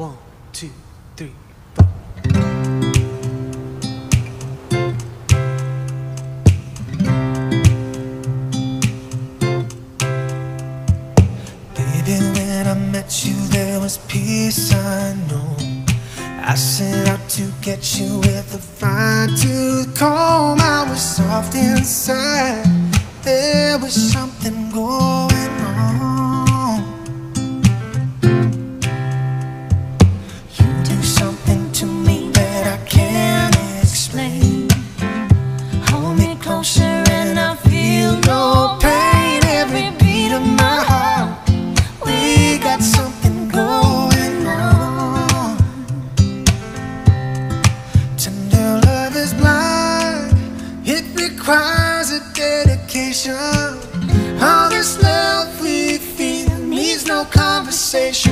One, two, three, four. Baby, when I met you, there was peace I know. I set out to get you with a fine tooth comb. I was soft inside. Conversation.